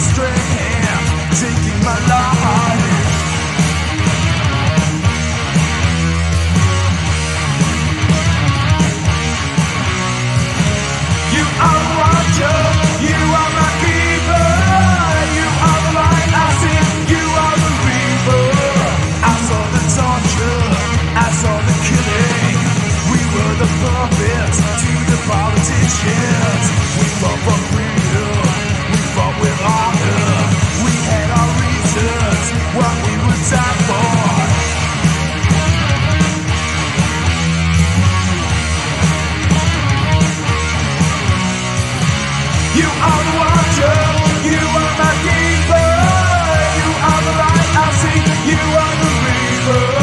strand, taking my life. You are you are my keeper. You are the light I see, you are the. I saw the torture, I saw the killing. We were the puppets to the politicians. We fought for reaper.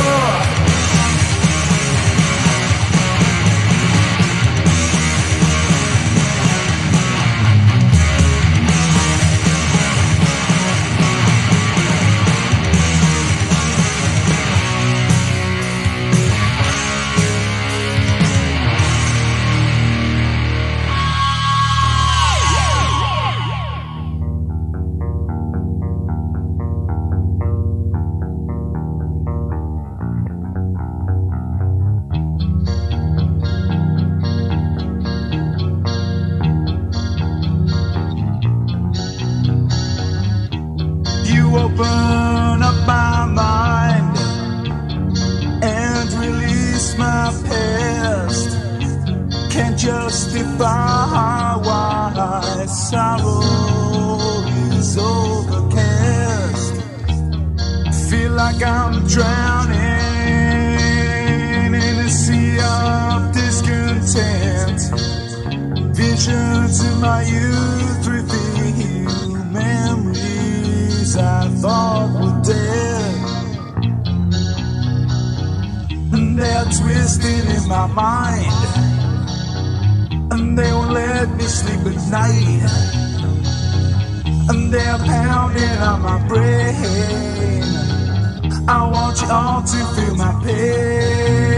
Release my past. Can't justify why sorrow is overcast. Feel like I'm drowning in a sea of discontent. Visions in my youth my mind. And they won't let me sleep at night. And they're pounding on my brain. I want you all to feel my pain.